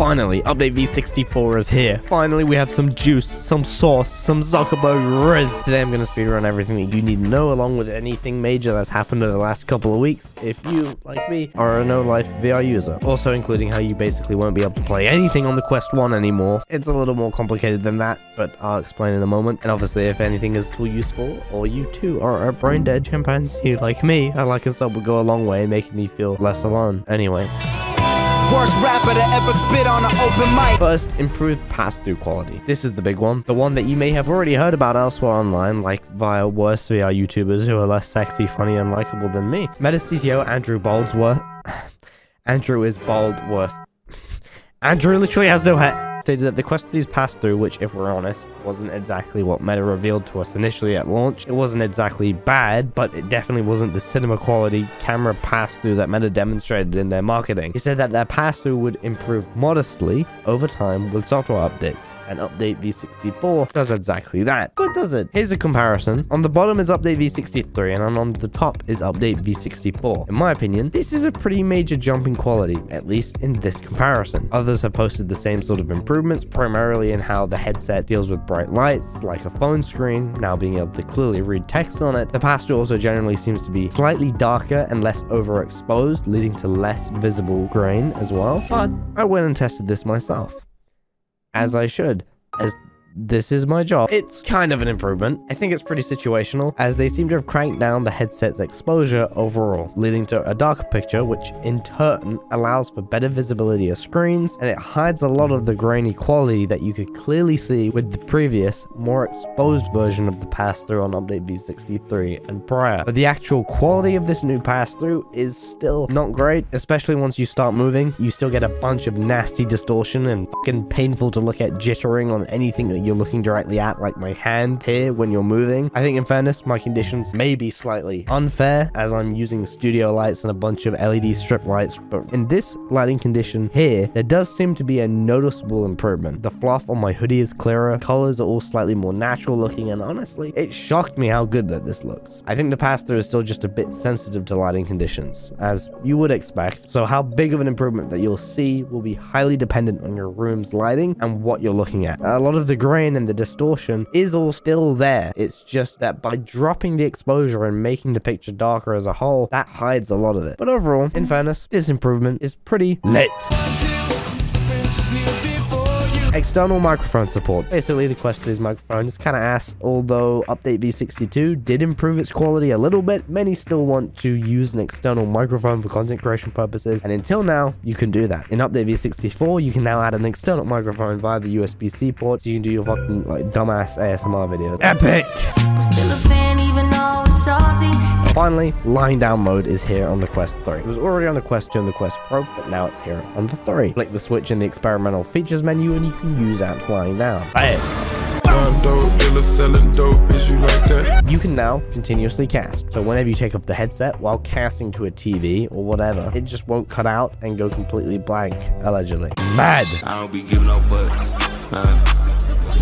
Finally, update V64 is here. Finally, we have some juice, some sauce, some Zuckerberg riz. Today, I'm going to speedrun everything that you need to know, along with anything major that's happened over the last couple of weeks, if you, like me, are a no-life VR user. Also, including how you basically won't be able to play anything on the Quest 1 anymore. It's a little more complicated than that, but I'll explain in a moment. And obviously, if anything is too useful, or you too are a brain-dead chimpanzee like me, a like and sub would go a long way making me feel less alone. Anyway. Worst rapper to ever spit on an open mic. First, improved pass-through quality. This is the big one. The one that you may have already heard about elsewhere online, like via worse VR YouTubers who are less sexy, funny, and likable than me. Meta CTO Andrew Boldsworth... Andrew is Baldworth. Andrew literally has no head stated that the Quest 2's pass-through, which, if we're honest, wasn't exactly what Meta revealed to us initially at launch. It wasn't exactly bad, but it definitely wasn't the cinema quality camera pass-through that Meta demonstrated in their marketing. He said that their pass-through would improve modestly over time with software updates, and Update V64 does exactly that. But does it? Here's a comparison. On the bottom is Update V63, and on the top is Update V64. In my opinion, this is a pretty major jump in quality, at least in this comparison. Others have posted the same sort of improvement improvements primarily in how the headset deals with bright lights, like a phone screen, now being able to clearly read text on it. The pass-through also generally seems to be slightly darker and less overexposed, leading to less visible grain as well. But I went and tested this myself. As I should, as this is my job. It's kind of an improvement. I think it's pretty situational, as they seem to have cranked down the headset's exposure overall, leading to a darker picture, which in turn allows for better visibility of screens, and it hides a lot of the grainy quality that you could clearly see with the previous, more exposed version of the pass-through on Update V63 and prior. But the actual quality of this new pass-through is still not great, especially once you start moving. You still get a bunch of nasty distortion and fucking painful to look at jittering on anything that you're looking directly at, like my hand here when you're moving. I think in fairness, my conditions may be slightly unfair as I'm using studio lights and a bunch of LED strip lights, but in this lighting condition here, there does seem to be a noticeable improvement. The fluff on my hoodie is clearer, colors are all slightly more natural looking, and honestly, it shocked me how good that this looks. I think the pass-through is still just a bit sensitive to lighting conditions, as you would expect, so how big of an improvement that you'll see will be highly dependent on your room's lighting and what you're looking at. A lot of the grain and the distortion is all still there. It's just that by dropping the exposure and making the picture darker as a whole, that hides a lot of it. But overall, in fairness, this improvement is pretty lit. External microphone support. Basically, the Quest 2's microphone is kind of ass, although Update V62 did improve its quality a little bit. Many still want to use an external microphone for content creation purposes, and until now, you can do that. In Update V64, you can now add an external microphone via the USB-C port, so you can do your fucking like dumbass ASMR videos. Epic! Finally, lying down mode is here on the Quest 3. It was already on the Quest 2 and the Quest Pro, but now it's here on the 3. Click the switch in the experimental features menu and you can use apps lying down. You can now continuously cast. So whenever you take off the headset while casting to a TV or whatever, it just won't cut out and go completely blank, allegedly. Mad! I don't be giving no fucks. Uh.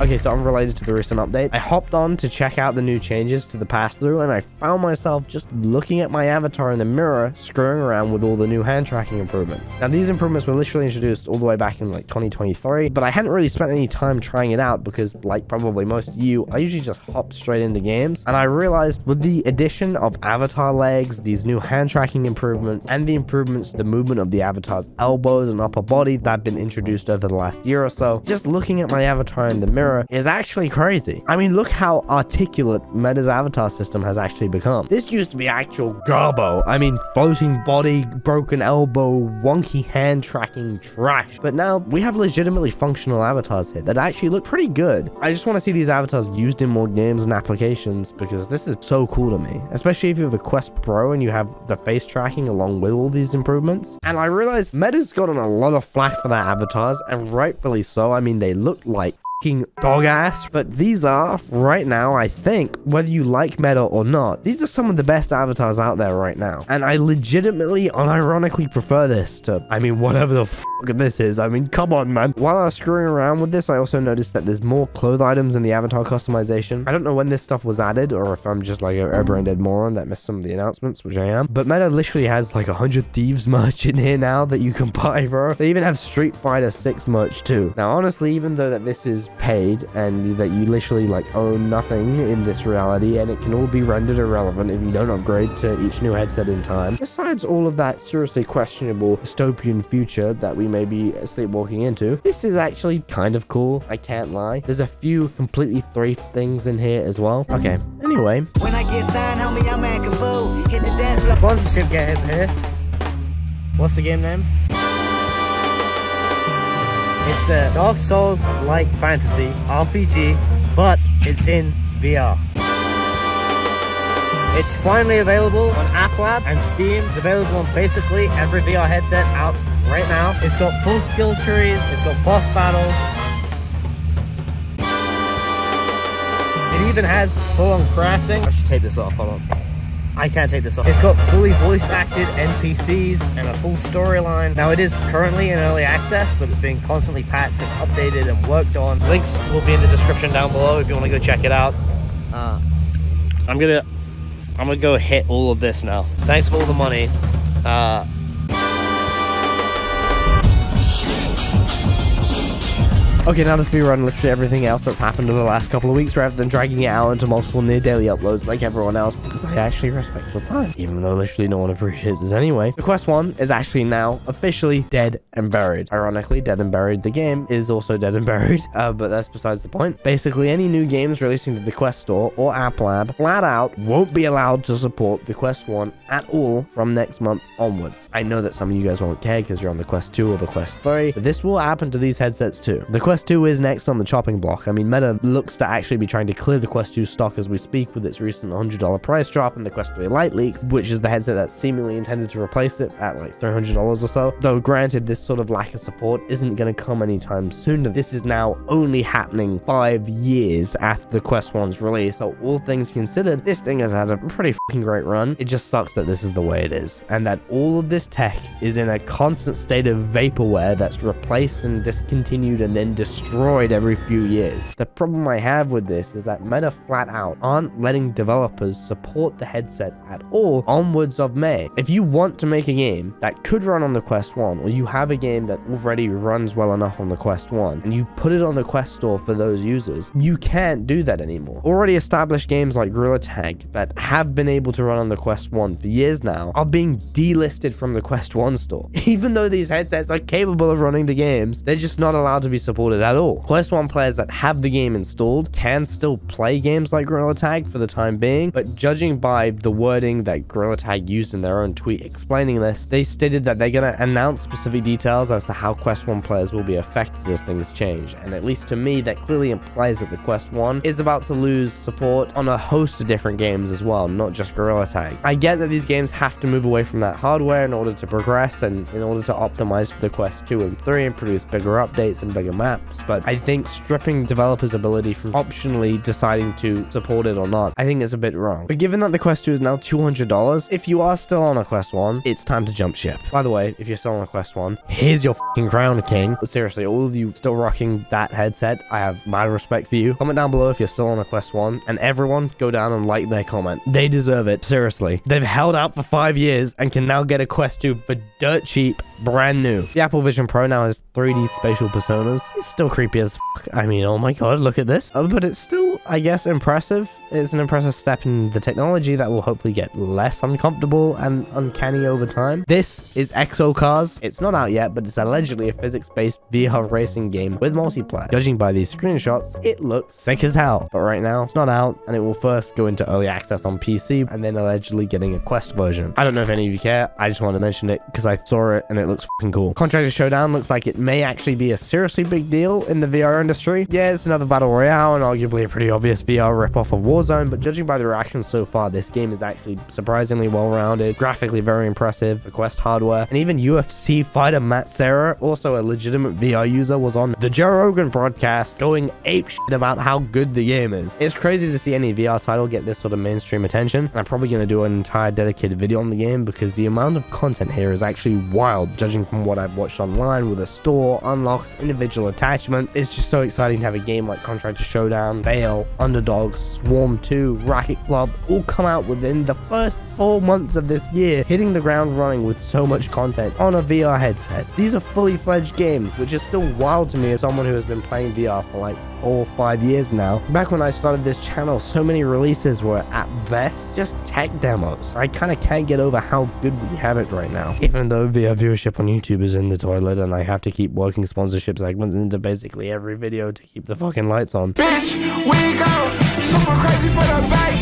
Okay, so unrelated to the recent update, I hopped on to check out the new changes to the pass-through, and I found myself just looking at my avatar in the mirror, screwing around with all the new hand tracking improvements. Now, these improvements were literally introduced all the way back in like 2023, but I hadn't really spent any time trying it out because, like probably most of you, I usually just hop straight into games, and I realized with the addition of avatar legs, these new hand tracking improvements, and the improvements to the movement of the avatar's elbows and upper body that have been introduced over the last year or so, just looking at my avatar in the mirror is actually crazy. I mean, look how articulate Meta's avatar system has actually become. This used to be actual garbo. I mean, floating body, broken elbow, wonky hand tracking trash. But now we have legitimately functional avatars here that actually look pretty good. I just want to see these avatars used in more games and applications because this is so cool to me, especially if you have a Quest Pro and you have the face tracking along with all these improvements. And I realized Meta's gotten a lot of flack for their avatars and rightfully so. I mean, they look like fucking dog ass. But these are, right now, I think, whether you like meta or not, these are some of the best avatars out there right now. And I legitimately, unironically prefer this to, I mean, whatever the fuck this is. I mean, come on, man. While I was screwing around with this, I also noticed that there's more clothes items in the avatar customization. I don't know when this stuff was added or if I'm just like a, a brain dead moron that missed some of the announcements, which I am. But Meta literally has like a hundred thieves merch in here now that you can buy, bro. They even have Street Fighter 6 merch too. Now, honestly, even though that this is paid and that you literally like own nothing in this reality and it can all be rendered irrelevant if you don't upgrade to each new headset in time. Besides all of that seriously questionable dystopian future that we may be sleepwalking into, this is actually kind of cool. I can't lie. There's a few completely three things in here as well. Okay. Anyway, When I get signed, homie, I'm acting fool. Hit the dance floor. Sponsorship get him here. What's the game name? It's a Dark Souls like fantasy RPG, but it's in VR. It's finally available on App Lab and Steam. It's available on basically every VR headset out right now. It's got full skill trees, it's got boss battles. It even has full-on crafting. I should take this off, hold on. I can't take this off. It's got fully voice acted NPCs and a full storyline. Now it is currently in early access, but it's being constantly patched and updated and worked on. Links will be in the description down below if you want to go check it out. Uh, I'm gonna, I'm gonna go hit all of this now. Thanks for all the money. Uh, Okay, now to speedrun literally everything else that's happened in the last couple of weeks rather than dragging it out into multiple near daily uploads like everyone else because I actually respect your time, even though literally no one appreciates this anyway. The Quest 1 is actually now officially dead and buried. Ironically, Dead and Buried, the game, is also dead and buried, uh, but that's besides the point. Basically, any new games releasing to the Quest Store or App Lab flat out won't be allowed to support the Quest 1 at all from next month onwards. I know that some of you guys won't care because you're on the Quest 2 or the Quest 3, but this will happen to these headsets too. The Quest 2 is next on the chopping block. I mean, Meta looks to actually be trying to clear the Quest 2 stock as we speak with its recent $100 price drop and the Quest 3 Lite leaks, which is the headset that's seemingly intended to replace it at like $300 or so. Though granted, this sort of lack of support isn't going to come anytime soon. This is now only happening five years after the Quest 1's release, so all things considered, this thing has had a pretty fucking great run. It just sucks that this is the way it is, and that all of this tech is in a constant state of vaporware that's replaced and discontinued and then destroyed every few years. The problem I have with this is that Meta flat out aren't letting developers support the headset at all onwards of May. If you want to make a game that could run on the Quest 1, or you have a game that already runs well enough on the Quest 1, and you put it on the Quest Store for those users, you can't do that anymore. Already established games like Gorilla Tag that have been able to run on the Quest 1 for years now are being delisted from the Quest 1 store. Even though these headsets are capable of running the games, they're just not allowed to be supported at all. Quest 1 players that have the game installed can still play games like Gorilla Tag for the time being, but judging by the wording that Gorilla Tag used in their own tweet explaining this, they stated that they're going to announce specific details as to how Quest 1 players will be affected as things change. And at least to me, that clearly implies that the Quest 1 is about to lose support on a host of different games as well, not just Gorilla Tag. I get that these games have to move away from that hardware in order to progress and in order to optimize for the Quest 2 and 3 and produce bigger updates and bigger maps, but I think stripping developers' ability from optionally deciding to support it or not, I think is a bit wrong. But given that the Quest 2 is now $200, if you are still on a Quest 1, it's time to jump ship. By the way, if you're still on a Quest 1, here's your crown, king. But seriously, all of you still rocking that headset, I have mad respect for you. Comment down below if you're still on a Quest 1, and everyone go down and like their comment. They deserve it, seriously. They've held out for five years and can now get a Quest 2 for dirt cheap, brand new. The Apple Vision Pro now has 3D spatial personas. It's still creepy as fuck. I mean, oh my god, look at this. Uh, but it's still, I guess, impressive. It's an impressive step in the technology that will hopefully get less uncomfortable and uncanny over time. This is Exo Cars. It's not out yet, but it's allegedly a physics-based VR racing game with multiplayer. Judging by these screenshots, it looks sick as hell. But right now, it's not out, and it will first go into early access on PC, and then allegedly getting a Quest version. I don't know if any of you care. I just want to mention it because I saw it and it looks cool. Contractor Showdown looks like it may actually be a seriously big deal in the VR industry. Yeah, it's another battle royale and arguably a pretty obvious VR ripoff of Warzone, but judging by the reactions so far, this game is actually surprisingly well-rounded, graphically very impressive, the quest hardware, and even UFC fighter Matt Serra, also a legitimate VR user, was on the Joe Rogan broadcast going ape shit about how good the game is. It's crazy to see any VR title get this sort of mainstream attention. and I'm probably going to do an entire dedicated video on the game because the amount of content here is actually wild, judging from what I've watched online with a store, unlocks, individual attachments. It's just so exciting to have a game like Contractor Showdown, Vail, Underdogs, Swarm 2, Racket Club all come out within the first four months of this year, hitting the ground running with so much content on a VR headset. These are fully fledged games, which is still wild to me as someone who has been playing VR for like or five years now. Back when I started this channel, so many releases were at best just tech demos. I kind of can't get over how good we have it right now. Even though VR viewership on YouTube is in the toilet and I have to keep working sponsorship segments into basically every video to keep the fucking lights on. Bitch, we go crazy for the bag.